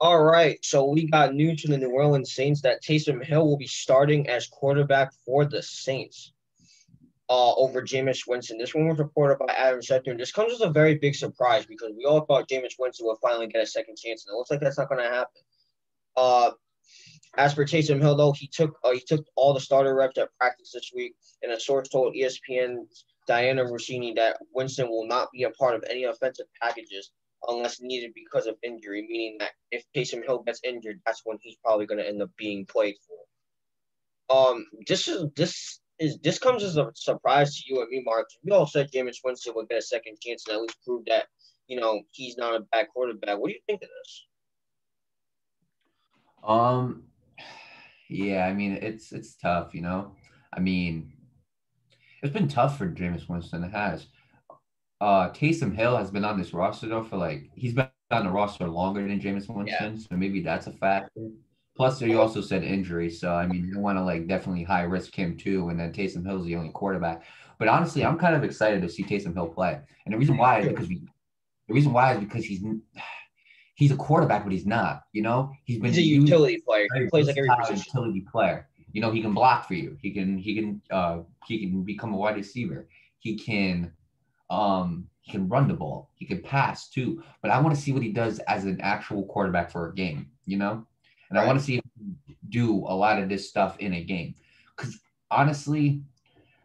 All right, so we got news from the New Orleans Saints that Taysom Hill will be starting as quarterback for the Saints uh, over Jameis Winston. This one was reported by Adam Schefter. And this comes as a very big surprise because we all thought Jameis Winston would finally get a second chance, and it looks like that's not going to happen. Uh, as for Taysom Hill, though, he took uh, he took all the starter reps at practice this week, and a source told ESPN's Dianna Russini that Winston will not be a part of any offensive packages unless needed because of injury, meaning that if Taysom Hill gets injured, that's when he's probably going to end up being played for. Um, this is this is this comes as a surprise to you and me, Mark. We all said Jameis Winston would get a second chance and at least prove that you know he's not a bad quarterback. What do you think of this? Um, yeah, I mean it's it's tough, you know. I mean, it's been tough for Jameis Winston. It has. Uh, Taysom Hill has been on this roster though for like he's been on the roster longer than Jameis Winston, yeah. so maybe that's a factor. Plus, you also said injury, so I mean, you want to like definitely high risk him too, and then Taysom Hill's the only quarterback. But honestly, I'm kind of excited to see Taysom Hill play, and the reason why is because we, the reason why is because he's he's a quarterback, but he's not. You know, he's been he's a utility player. He plays like every position. Utility player. You know, he can block for you. He can he can uh he can become a wide receiver. He can um he can run the ball. He can pass too. But I want to see what he does as an actual quarterback for a game. You know, and right. I want to see him do a lot of this stuff in a game. Because honestly,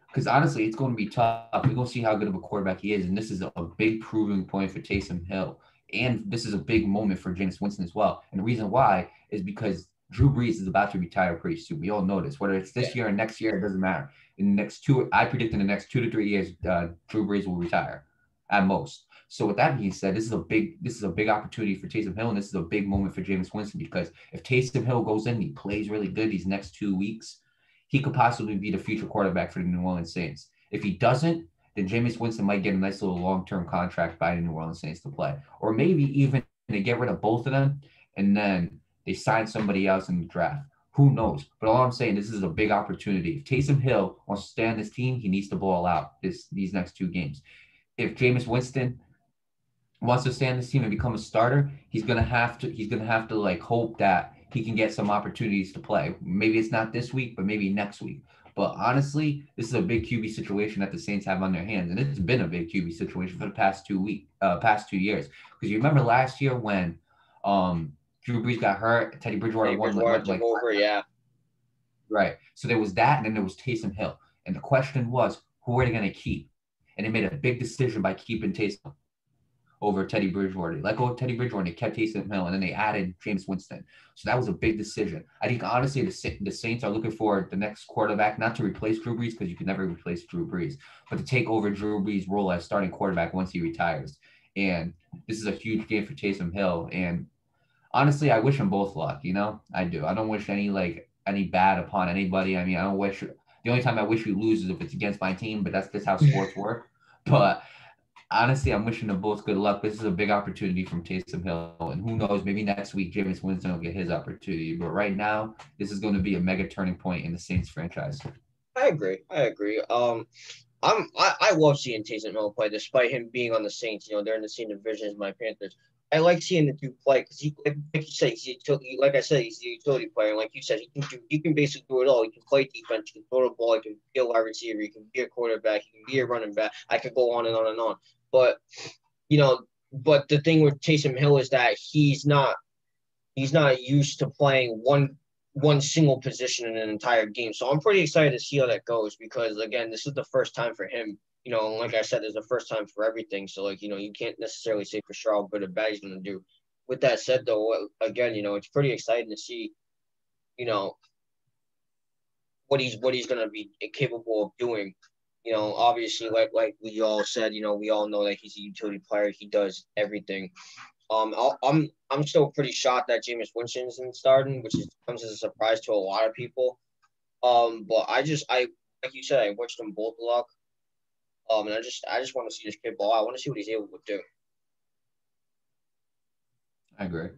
because honestly, it's going to be tough. We're going to see how good of a quarterback he is, and this is a, big proving point for Taysom Hill. And this is a big moment for Jameis Winston as well. And the reason why is because Drew Brees is about to retire pretty soon. We all know this. Whether it's this yeah. year or next year, it doesn't matter. In the next two, I predict in the next two to three years, uh, Drew Brees will retire at most. So with that being said, this is a big this is a big opportunity for Taysom Hill, and this is a big moment for Jameis Winston because if Taysom Hill goes in, he plays really good these next two weeks, he could possibly be the future quarterback for the New Orleans Saints. If he doesn't, then Jameis Winston might get a nice little long-term contract by the New Orleans Saints to play. Or maybe even they get rid of both of them and then they sign somebody else in the draft. Who knows? But all I'm saying, this is a big opportunity. If Taysom Hill wants to stay on this team, he needs to ball out this these next two games. If Jameis Winston wants to stay on this team and become a starter, he's gonna have to he's gonna have to like hope that he can get some opportunities to play. Maybe it's not this week, but maybe next week. But honestly, this is a big QB situation that the Saints have on their hands, and it's been a big QB situation for the past two week, uh, past two years. Because you remember last year when um, Drew Brees got hurt, Teddy Bridgewater won like, like over, yeah, right. So there was that, and then there was Taysom Hill, and the question was, who are they going to keep? And they made a big decision by keeping Taysom over Teddy Bridgewater. Let go of Teddy Bridgewater. They kept Taysom Hill, and then they added James Winston. So that was a big decision. I think honestly, the, the Saints are looking for the next quarterback, not to replace Drew Brees because you can never replace Drew Brees, but to take over Drew Brees' role as starting quarterback once he retires. And this is a huge game for Taysom Hill. And honestly, I wish them both luck. You know, I do. I don't wish any like any bad upon anybody. I mean, I don't wish. The only time I wish we lose is if it's against my team, but that's just how sports work. But honestly, I'm wishing them both good luck. This is a big opportunity from Taysom Hill, and who knows, maybe next week Jameis Winston will get his opportunity. But right now, this is going to be a mega turning point in the Saints franchise. I agree. I agree. Um, I'm I, I love seeing Taysom Hill play, despite him being on the Saints. You know, they're in the same division as my Panthers. I like seeing the two play because he, like you said, he's utility, like I said, he's a utility player. Like you said, he can do, he can basically do it all. He can play defense, he can throw the ball, he can be a wide receiver, he can be a quarterback, he can be a running back. I could go on and on and on. But you know, but the thing with Taysom Hill is that he's not he's not used to playing one one single position in an entire game. So I'm pretty excited to see how that goes because again, this is the first time for him. You know, like I said, it's the first time for everything. So like, you know, you can't necessarily say for sure how good or bad he's gonna do. With that said though, again, you know, it's pretty exciting to see, you know, what he's what he's gonna be capable of doing you know, obviously, like like we all said, you know, we all know that he's a utility player. He does everything. Um, i am I'm, I'm still pretty shocked that Jameis Winston isn't starting, which is, comes as a surprise to a lot of people. Um, but I just I like you said, I wish them both luck. Um, and I just I just want to see this kid ball. I want to see what he's able to do. I agree.